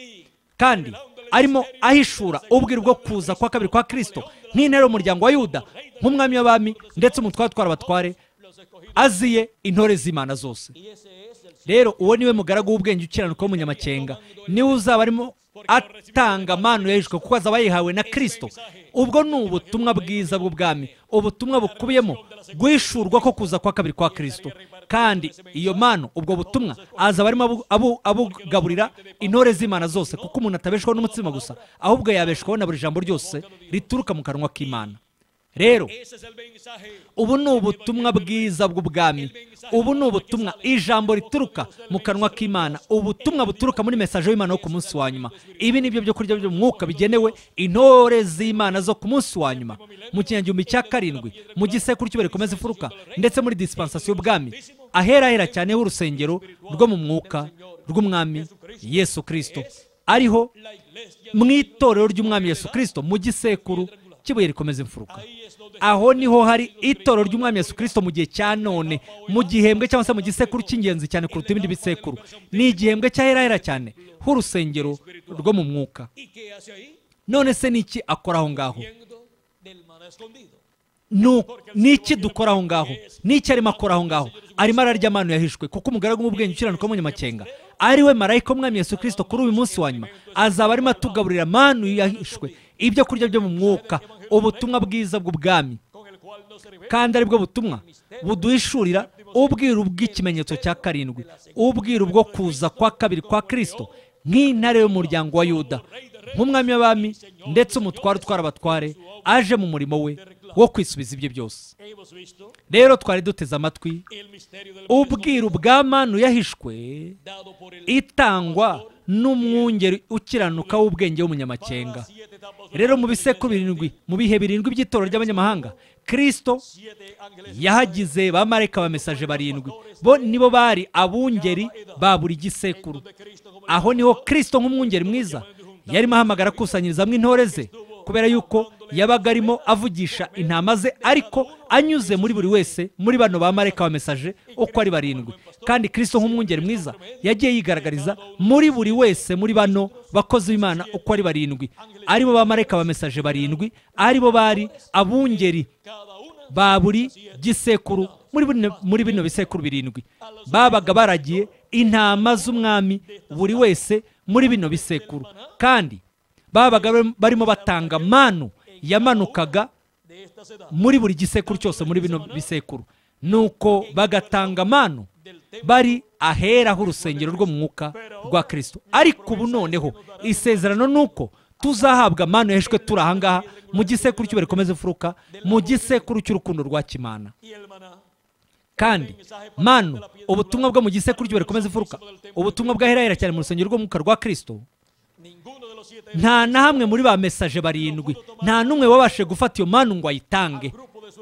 Kandi arimo ahishura ubwira bwo kuza kwa kabiri kwa kirisito nk'intero y'umuryango wa yuda nk'umwami w'abami ndetse umutware utwara abatware aziye intore z'imana zose. Rero uwo ni we mugaragu w'ubwenge ukiranuka w'umunyamakenga ni we uzaba arimo atanga amano yahishwe kuko azaba yayihawe na kirisito ubwo ni ubutumwa bwiza bw'ubwami ubutumwa bukubiyemo guhishurwa ko kuza kwa kabiri kwa kirisito kandi iyo mano ubwo butumwa azaba arimo abu- abu- abugaburira intore z'imana zose kuko umuntu atabeshwaho n'umutsima gusa ahubwo yabeshwaho na buri jambo ryose rituruka mu kanwa k'imana. Rero ubu ni ubutumwa bwiza bw'ubwami. Ubu ni ubutumwa. Ijambo rituruka mu kanwa k'imana. ubutumwa buturuka muri mesaje w'imana wo ku munsi wa nyuma. Ibi ni byo byo kurya byo mu mwuka bigenewe intore z'imana zo ku munsi wa nyuma. Mu kinyagihumbi cya karindwi mu gisekuru cy'ubure komeza ifuruka ndetse muri disipansasiyo y'ubwami. Aherahera cyane h'urusengero rwo mu mwuka rw'umwami yesu kirisito ariho mu itorero ry'umwami yesu kirisito mu gisekuru cy'ibuye rikomeza imfuruka aho ni ho hari itorero ry'umwami yesu kirisito mu gihe cya none mu gihembwe cyangwa se mu gisekuru cy'ingenzi cyane kuruta ibindi bisekuru. Ni igihembwe cy'aherahera cyane h'urusengero rwo mu mwuka. None se ni iki akora aho ngaho? Ni iki dukora aho ngaho? Ni iki arimo akora aho ngaho? Arimo ararya amano yahishwe kuko umugaragu w'ubwenge ukiranuka w'umunyamakenga ari we marayika w'umwami yesu kirisito kuri uyu munsi wa nyuma azaba arimo atugaburira amanu yahishwe ibyo kurya byo mu mwuka. Ubutumwa bwiza bw'ubwami. Kandi ari bwo butumwa buduhishurira ubwiru bw'ikimenyetso cya karindwi ubwiru bwo kuza kwa kabiri kwa kirisito nk'intare y'umuryango wa yuda nk'umwami w'abami ndetse umutware utwara abatware aje mu murimo we wo kwisubiza ibye byose. Rero twari duteze amatwi ubwiru bwa manu yahishwe itangwa n'umwungeri ukiranuka w'ubwenge w'umunyamakenga rero mu bisekuru birindwi mu bihe birindwi by'itorero ry'abanyamahanga kirisito yahagize ba marayika ba mesaje barindwi. Bo nibo bari abungeri ba buri gisekuru. Aho ni ho kirisito nk'umwungeri mwiza yarimo ahamagara akusanyirizamo intore ze kubera yuko yabaga arimo avugisha intama ze ariko anyuze muri buri wese muri bano ba marayika ba mesaje uko ari barindwi. Kandi kirisito nk'umwungeri mwiza yagiye yigaragariza muri buri wese muri bano bakozi b'imana uko ari barindwi. Aribo ba marayika ba mesaje barindwi ari bo bari abungeri ba buri gisekuru muri bino- bisekuru birindwi. Babaga baragiye intama z'umwami buri wese muri bino bisekuru. Kandi babaga bari- barimo batanga manu yamanukaga muri buri gisekuru cyose muri bino bisekuru. Nuko bagatanga manu bari ahera h'urusengero rwo mu mwuka rwa kirisito ariko ubu noneho isezerano ni uko tuzahabwa manu yahishwe turi ahangaha mu gisekuru cy'ubure komeza imfuruka mu gisekuru cy'urukundo rwa kimana. Kandi manu ubutumwa bwo mu gisekuru cy'ubure komeza imfuruka ubutumwa bwahera cyane mu rusengero rw'umwuka rwa kirisito nta na hamwe muri ba mesaje barindwi nta n'umwe wabashije gufata iyo manu ngo ayitange.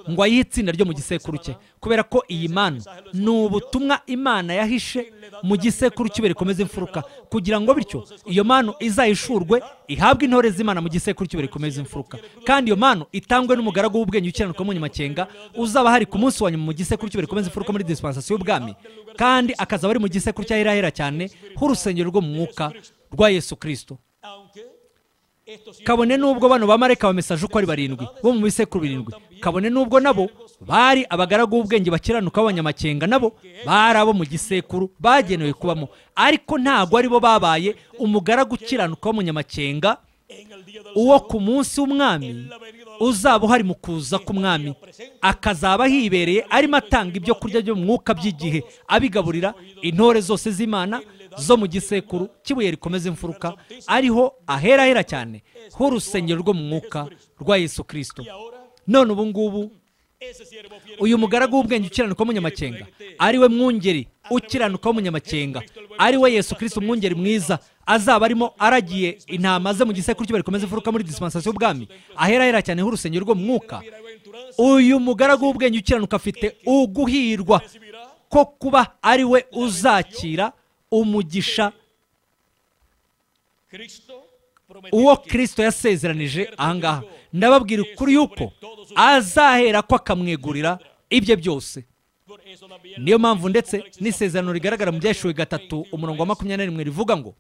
Ngo ayihe itsinda ryo mu gisekuru cye kubera ko iyi manu ni ubutumwa imana yahishe mu gisekuru cy'ibere komeza imfuruka. Kugira ngo bityo iyo manu izayishurwe ihabwe intore z'imana mu gisekuru cy'ibere komeza imfuruka. Kandi iyo manu itangwe n'umugaragu w'ubwenge ukiranuka w'umunyamakenga uzaba hari ku munsi wa nyuma mu gisekuru cy'ibere komeza imfuruka muri disipansasiyo y'ubwami. Kandi akazaba ari mu gisekuru cy'ahirahera cyane h'urusengero rwo mu mwuka rwa yesu kirisito kabone n'ubwo bano bamarayika ba mesaje uko ari barindwi bo mu bisekuru birindwi. Kabone n'ubwo nabo bari abagaragu b'ubwenge bakiranuka b'abanyamakenga nabo bari abo mu gisekuru bagenewe kubamo. Ariko ntabwo ari bo babaye umugaragu ukiranuka w'umunyamakenga uwo ku munsi w'umwami uzaba uhari mu kuza k'umwami. Akazaba hibereye arimo atanga ibyo kurya byo mu mwuka by'igihe abigaburira intore zose z'imana zo mu gisekuru cy'ibuye rikomeza imfuruka ariho aherahera cyane h'urusengero rwo mu mwuka rwa yesu kirisito none ubu ngubu uyu mugaragu w'ubwenge ukiranuka w'umunyamakenga ari we mwungeri ukiranuka w'umunyamakenga ari we yesu kirisito umwungeri mwiza azaba arimo aragiye intama ze mu gisekuru cyo rikomeza imfuruka muri disipansasiyo y'ubwami ahera hera cyane h'urusengero rwo mu mwuka. Uyu mugaragu w'ubwenge ukiranuka afite uguhirwa ko kuba ari we uzakira umugisha. Uwo kirisito yasezeranije ahangaha ndababwira ukuri yuko azahera ko akamwegurira ibye byose. Niyo mpamvu ndetse n'isezerano rigaragara mu byashuwe gatatu umurongo wa makumyabiri na rimwe rivuga ngo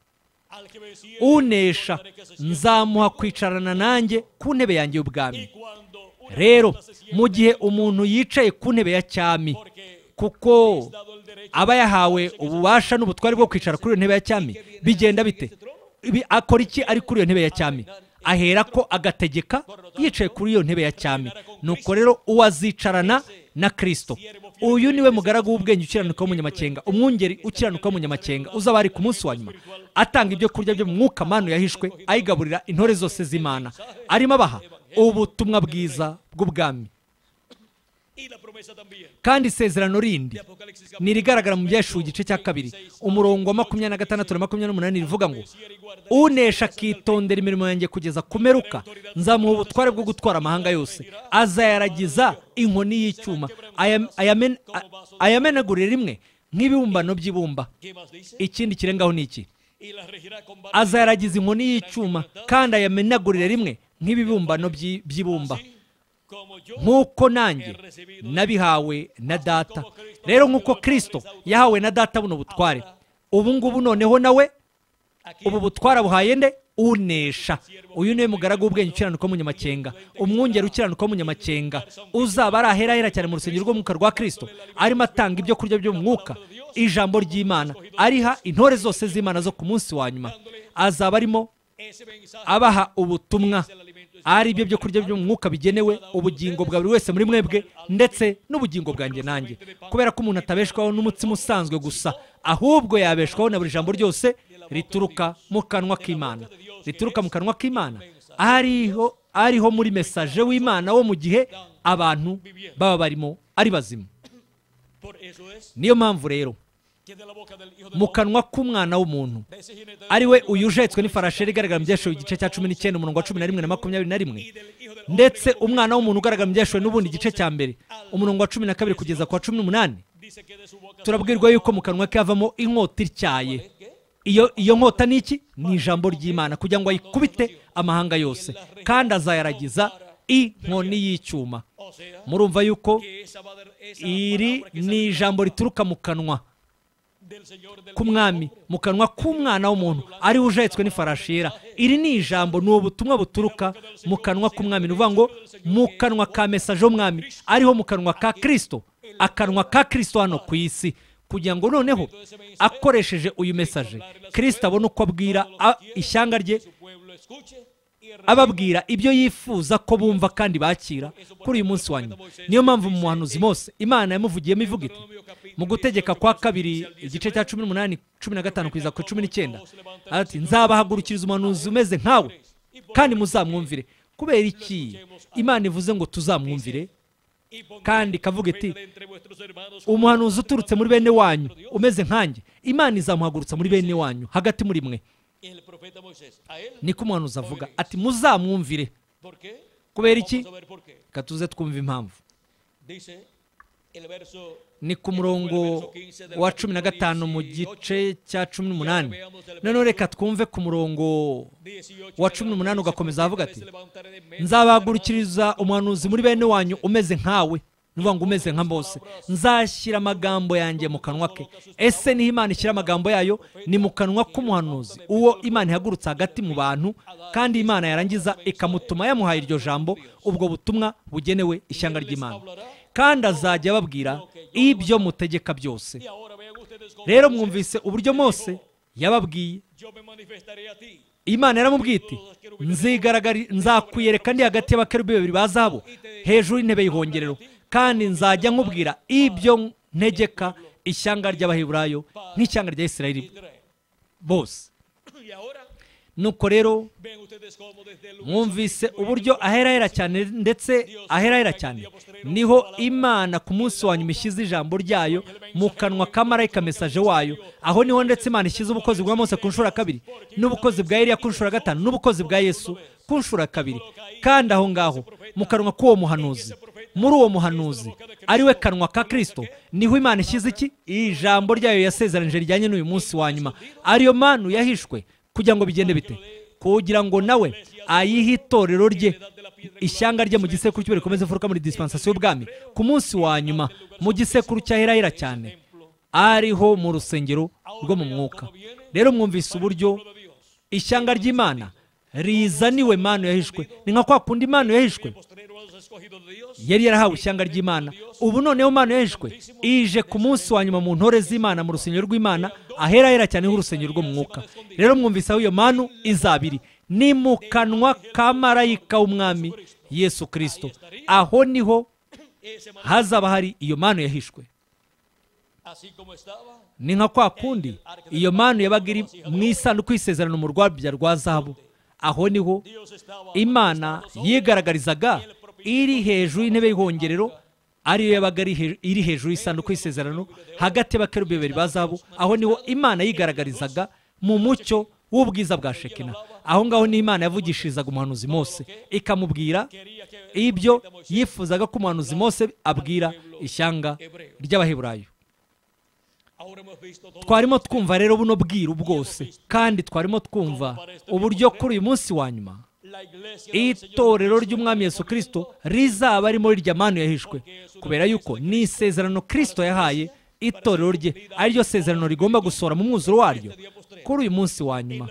unesha nzamuha kwicarana nanjye ku ntebe yanjye y'ubwami. Rero mu gihe umuntu yicaye ku ntebe ya cyami kuko aba yahawe ububasha n'ubutware bwo kwicara kuri iyo ntebe ya cyami bigenda bite? Akora iki ari kuri iyo ntebe ya cyami? Ahera ko agategeka yicaye kuri iyo ntebe ya cyami. Nuko rero uwazicarana na kirisito uyu ni we mugaragu w'ubwenge ukiranuka w'umunyamakenga umwungeri ukiranuka w'umunyamakenga uzaba ari ku munsi wa nyuma. Atanga ibyo kurya byo mu mwuka manu yahishwe ayigaburira intore zose z'imana. Arimo abaha ubutumwa bwiza bw'ubwami. Kandi isezerano rindi ni irigaragara mu byashuwe igice cya kabiri umurongo wa makumyabiri na gatandatu na makumyabiri n'umunani rivuga ngo unesha akitondera imirimo yanjye kugeza kumeruka nzamuha ubutware bwo gutwara amahanga yose. Azayaragiza inkoni y'icyuma. Ayamenagurire rimwe nk'ibibumbano by'ibumba. Ikindi kirengaho ni iki? Azayaragiza inkoni y'icyuma kandi ayamenagurire rimwe nk'ibibumbano by'i- by'ibumba. Nk'uko nanjye nabihawe na data. Rero nk'uko kirisito yahawe na data buno butware. Ubu ngubu noneho nawe ubu butware buhaye nde? Unesha. Uyu ni we mugaragu w'ubwenge ukiranuka w'umunyamakenga umwungeri ukiranuka w'umunyamakenga uzaba ari ahera hera cyane mu rusengero rw'umwuka rwa kirisito arimo atanga ibyo kurya byo mu mwuka ijambo ry'imana. Ariha intore zose z'imana zo ku munsi wa nyuma. Azaba arimo abaha ubutumwa ari ibyo byo kurya byo mu mwuka bigenewe ubugingo bwa buri wese muri mwebwe ndetse n'ubugingo bwanjye nanjye. Kubera ko umuntu atabeshwaho n'umutsima usanzwe gusa ahubwo yabeshwaho na buri jambo ryose rituruka mu kanwa k'imana. Rituruka mu kanwa k'imana ariho ariho muri mesaje w'imana wo mu gihe abantu baba barimo ari bazima. Niyo mpamvu rero mu kanwa k'umwana w'umuntu. Ari we uyu ujetswe n'ifarashi igaragara mu byashowe igice cya cumi n'icyenda umurongo wa cumi na rimwe na makumyabiri na rimwe. Ndetse umwana w'umuntu ugaragara mu byashowe n'ubundi igice cya mbere umurongo wa cumi na kabiri kugeza ku wa cumi n'umunani. Turabwirwa yuko mu kanwa ke havamo inkota ityaye iyo iyo nkota ni iki? Ni ijambo ry'imana. Kugira ngo ayikubite amahanga yose. kandi azayaragiza inkoni y'icyuma. Murumva yuko iri ni ijambo rituruka mu kanwa. K'umwami mu kanwa k'umwana w'umuntu ariwe ujetswe n'ifarashi yera iri ni ijambo ni ubutumwa buturuka mu kanwa k'umwami. Ni ukuvuga ngo mu kanwa ka mesaje w'umwami ariho mu kanwa ka kirisito akanwa ka kirisito hano ku isi. Kugira ngo noneho akoresheje uyu mesaje kirisito abone uko abwira ishyanga rye ababwira ibyo yifuza ko bumva kandi bakira kuri uyu munsi wa nyuma. Niyo mpamvu mu muhanuzi mose imana yamuvugiyemo ivuga iti mu gutegeka kwa kabiri igice cya cumi n'umunani cumi na gatanu kugeza ku cumi n'icyenda. Ati nzabahagurukiriza umuhanuzi umeze nkawe kandi muzamwumvire. Kubera iki? Imana ivuze ngo tuzamwumvire. Kandi ikavuga iti umuhanuzi uturutse muri bene wanyu umeze nkanjye. Imana izamuhagurutsa muri bene wanyu hagati muri mwe. Niko umuhanuzi avuga ati muzamwumvire. Kubera iki? a ver por qué. reka tuze twumva impamvu ni ku murongo wa cumi na gatanu mu gice cya cumi n'umunani. noneho reka twumve ku murongo 18. wa cumi n'umunani ugakomeza avuga ati nzabahagurukiriza umuhanuzi muri bene wanyu umeze nkawe. Ngo umeze nka mose nzashyira amagambo yanjye mu kanwa ke. Ese ni ho imana ishyira amagambo yayo? Ni mu kanwa k'umuhanuzi. Uwo imana ihagurutse hagati mu bantu kandi imana yarangiza ikamutuma yamuhaye iryo jambo ubwo butumwa bugenewe ishyanga ry'imana. Kandi azajya ababwira ibyo mutegeka byose. Rero mwumvise uburyo mose yababwiye. Imana yaramubwiye iti "Nzigaragari- nzakwiyereka ndi hagati y'abakerubi babiri ba zahabu hejuru y'intebe y'ihongerero. Kandi nzajya nkubwira ibyo ntegeka ishyanga ry'abaheburayo nk'ishyanga rya Israel. bose. Nuko rero mwumvise uburyo aherahera cyane ndetse aherahera cyane. Niho imana ku munsi wa nyuma ishyize ijambo ryayo mu kanwa ka marayika mesaje wayo. Aho ni ho ndetse imana ishyize ubukozi bwa mose ku nshuro ya kabiri n'ubukozi bwa eliya ku nshuro ya gatanu n'ubukozi bwa yesu ku nshuro ya kabiri. Kandi aho ngaho mu kanwa k'uwo muhanuzi muri uwo muhanuzi ari we kanwa ka kirisito ni ho imana ishyize iki? Ijambo ryayo yasezeranije rijyanye n'uyu munsi wa nyuma. Ariyo manu yahishwe kugira ngo bigende bite? Kugira ngo nawe ayihe itorero rye ishyanga rye mu gisekuru cy'ubure rikomeze mfuruka muri disipansasiyo y'ubwami. Ku munsi wa nyuma mu gisekuru cyahirahira cyane ariho mu rusengero rwo mu mwuka. Rero mwumvise uburyo ishyanga ry'imana rizaniwe manu yahishwe. Ni nka kwa kundi manu yahishwe. Yari yarahawe ishyanga ry'imana. Ubu noneho manu yahishwe ije ku munsi wa nyuma mu ntore z'imana mu rusengero rw'imana ahera cyane h'urusengero rwo mu mwuka. rero mwumvise aho iyo manu izabiri. Ni mu kanwa ka marayika w'umwami yesu kirisito aho ni ho hazaba hari iyo manu yahishwe. Ni nka kwa kundi iyo manu yabaga iri mu isanduku y'isezerano mu rwabya rwa zahabu. Aho ni ho imana yigaragarizaga iri hejuru y'intebe y'ihongerero ariyo yabaga iri hejuru y'isanduku y'isezerano hagati y'abakerubi babiri ba zahabu aho ni ho imana yigaragarizaga mu mucyo w'ubwiza bwa shekina aho ngaho ni imana yavugishirizaga umuhanuzi mose ikamubwira ibyo yifuzaga ko umuhanuzi mose abwira ishyanga ry'abaheburayo. Twarimo twumva rero buno bwiru bwose kandi twarimo twumva uburyo kuri uyu munsi wa nyuma itorero ry'umwami yesu kirisito rizaba arimo rirya manu yahishwe kubera yuko ni isezerano kirisito yahaye itorero rye ari ryo sezerano rigomba gusohora mu mwuzuro waryo kuri uyu munsi wa nyuma.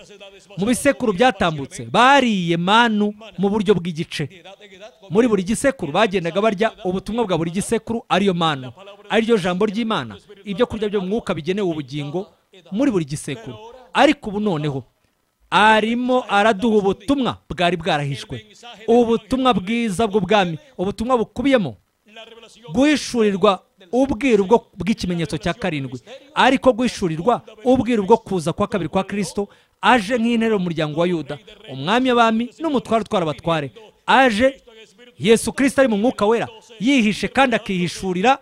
Mu bisekuru byatambutse bariye manu mu buryo bw'igice. Muri buri gisekuru bagendaga barya ubutumwa bwa buri gisekuru ariyo manu. Ariryo jambo ry'imana ibyo kurya byo mwuka bigenewe ubugingo muri buri gisekuru. Ariko ubu noneho arimo araduha ubutumwa bwari bwarahishwe. Ubutumwa bwiza bw'ubwami ubutumwa bukubiyemo. Guhishurirwa ubwiru bw'ikimenyetso cya karindwi. Ariko guhishurirwa ubwiru bwo kuza kwa kabiri kwa kirisito aje nk'intebe mu muryango wa yuda. Umwami w'abami n'umutware utwara abatware. Aje yesu kirisito ari mu mwuka wera. Yihishe kandi akihishurira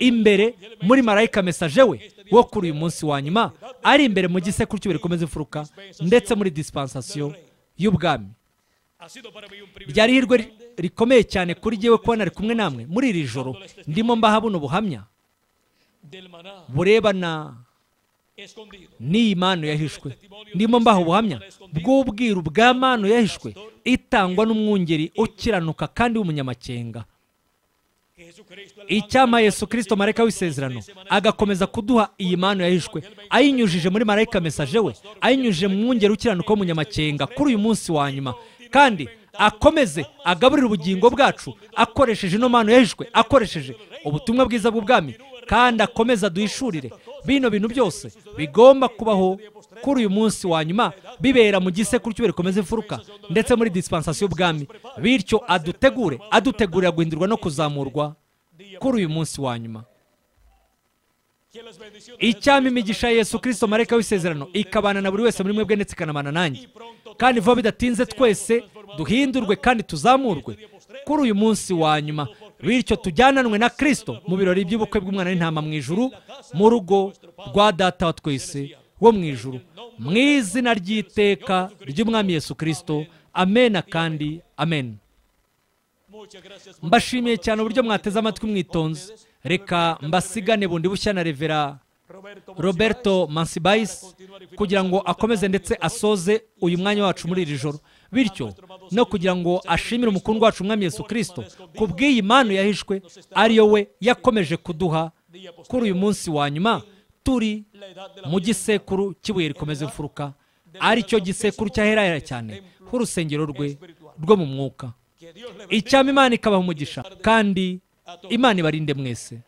imbere muri marayika mesaje we wo kuri uyu munsi wa nyuma ari imbere mu gisekuru cy'ubure rikomeza imfuruka ndetse muri disipansasiyo y'ubwami. Ryari ihirwe ri- rikomeye cyane kuri jyewe kuba nari kumwe namwe. Muri iri joro ndimo mbaha buno buhamya del maná burebana n'iyi manu yahishwe. Ndimo mbaha ubuhamya bw'ubwiru bwa manu yahishwe itangwa n'umwungeri ukiranuka kandi w'umunyamakenga icyama yesu kirisito marayika w'isezerano agakomeza kuduha iyi mpano yahishwe ayinyujije muri marayika mesaje we. Ayinyujije mu mwungeri ukiranuka w'umunyamakenga kuri uyu munsi wa nyuma. Kandi akomeze agaburire ubugingo bwacu akoresheje ino mpano yahishwe akoresheje ubutumwa bwiza bw'ubwami. Kandi akomeze aduhishurire bino bintu byose bigomba kubaho kuri uyu munsi wa nyuma bibera mu gisekuru cy'ubure rikomeza imfuruka ndetse muri disipansasiyo y'ubwami. Bityo adutegure adutegurira guhindurwa no kuzamurwa kuri uyu munsi wa nyuma icyama imigisha yesu kirisito marayika w'isezerano ikabana na buri wese muri mwebwe ndetse ikanabana nanjye kandi vuba bidatinze twese duhindurwe kandi tuzamurwe kuri uyu munsi wa nyuma bityo tujyananwe na kirisito mu birori by'ubukwe bw'umwana w'intama mu ijuru mu rugo rwa data wa twese wo mu ijuru mu izina ry'iteka ry'umwami yesu kirisito amena kandi amen muchas gracias mbashimiye cyane uburyo mwateze amatwi mwitonze. reka mbasigane bundi bushya na revera. Roberto mansibayisi kugira ngo akomeze ndetse asoze uyu mwanya wacu muri iri joro. bityo no kugira ngo ashimire umukundwa wacu umwami yesu kirisito ku bw'iyi manu yahishwe ariyo we yakomeje kuduha kuri uyu munsi wa nyuma. Turi mu gisekuru cy'ibuye rikomeza imfuruka ari cyo gisekuru cyaherahera cyane. nk'urusengero rwe rwo mu mwuka. Icyama imana ikabaha umugisha. Kandi imana ibarinde mwese.